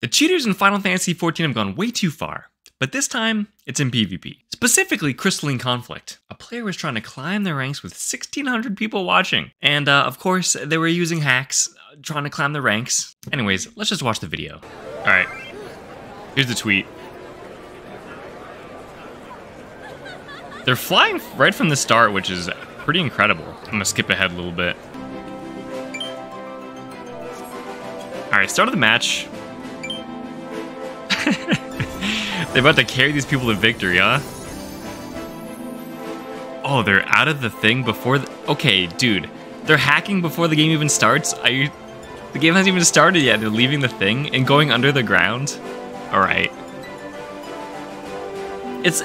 The cheaters in Final Fantasy XIV have gone way too far, but this time it's in PvP. Specifically, Crystalline Conflict. A player was trying to climb the ranks with 1,600 people watching. And uh, of course, they were using hacks, uh, trying to climb the ranks. Anyways, let's just watch the video. All right, here's the tweet. They're flying right from the start, which is pretty incredible. I'm gonna skip ahead a little bit. All right, start of the match. They're about to carry these people to victory, huh? Oh, they're out of the thing before the... Okay, dude. They're hacking before the game even starts? Are you... The game hasn't even started yet. They're leaving the thing and going under the ground? Alright. It's...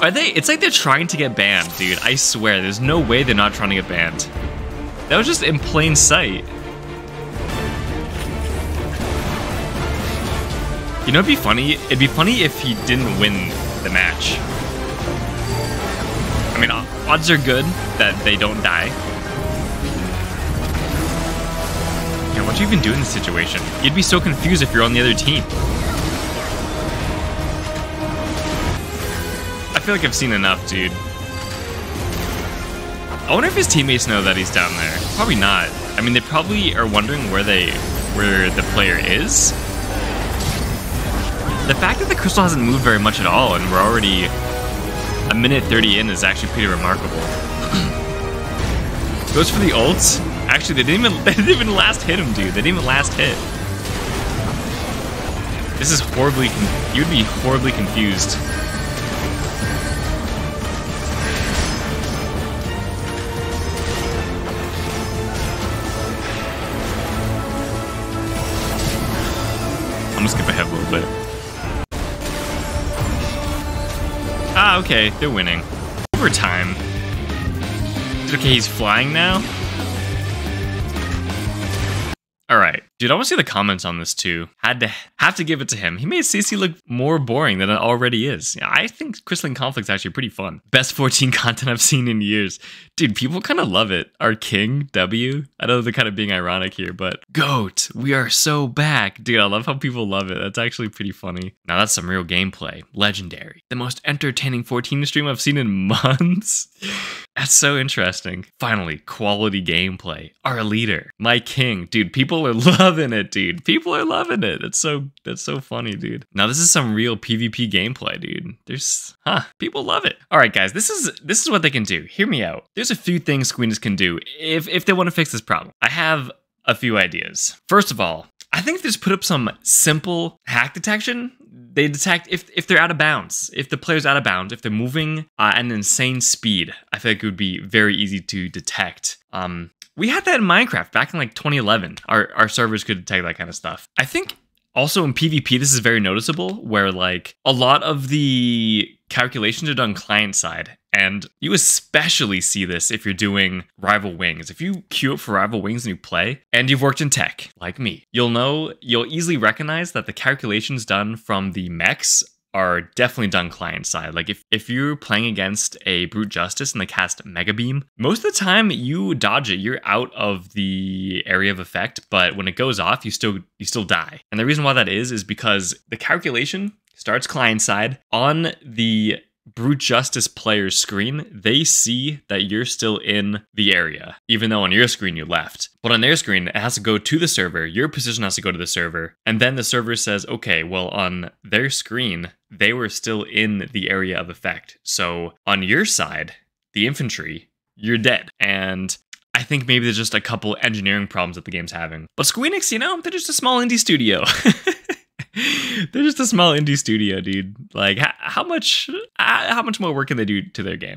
Are they... It's like they're trying to get banned, dude. I swear. There's no way they're not trying to get banned. That was just in plain sight. You know, it'd be funny. It'd be funny if he didn't win the match. I mean, odds are good that they don't die. Yeah, what do you even do in this situation? You'd be so confused if you're on the other team. I feel like I've seen enough, dude. I wonder if his teammates know that he's down there. Probably not. I mean, they probably are wondering where they, where the player is. The fact that the crystal hasn't moved very much at all, and we're already a minute 30 in, is actually pretty remarkable. Goes for the ults. Actually, they didn't even they didn't even last hit him, dude. They didn't even last hit. This is horribly. You'd be horribly confused. I'm gonna skip ahead a little bit. Ah, okay, they're winning. Overtime. Okay, he's flying now? Alright. Dude, I want to see the comments on this too. Had to have to give it to him. He made CC look more boring than it already is. I think Crystalline Conflict's actually pretty fun. Best 14 content I've seen in years. Dude, people kind of love it. Our king, W. I know they're kind of being ironic here, but GOAT, we are so back. Dude, I love how people love it. That's actually pretty funny. Now that's some real gameplay. Legendary. The most entertaining 14 stream I've seen in months. That's so interesting. Finally, quality gameplay. Our leader, my king. Dude, people are loving it, dude. People are loving it. It's so that's so funny, dude. Now this is some real PvP gameplay, dude. There's huh, people love it. All right, guys, this is this is what they can do. Hear me out. There's a few things Squeenix can do if if they want to fix this problem. I have a few ideas. First of all, I think they just put up some simple hack detection they detect if if they're out of bounds, if the player's out of bounds, if they're moving uh, at an insane speed. I feel like it would be very easy to detect. Um, we had that in Minecraft back in like 2011. Our our servers could detect that kind of stuff. I think also in PvP this is very noticeable where like a lot of the calculations are done client side and you especially see this if you're doing rival wings. If you queue up for rival wings and you play, and you've worked in tech, like me, you'll know, you'll easily recognize that the calculations done from the mechs are definitely done client side. Like if, if you're playing against a brute justice and they cast mega beam, most of the time you dodge it. You're out of the area of effect, but when it goes off, you still you still die. And the reason why that is is because the calculation starts client side on the Brute Justice player's screen, they see that you're still in the area, even though on your screen you left. But on their screen, it has to go to the server, your position has to go to the server, and then the server says, okay, well, on their screen, they were still in the area of effect. So on your side, the infantry, you're dead. And I think maybe there's just a couple engineering problems that the game's having. But Squeenix, you know, they're just a small indie studio. They're just a small indie studio, dude. Like, how, how much, how much more work can they do to their game?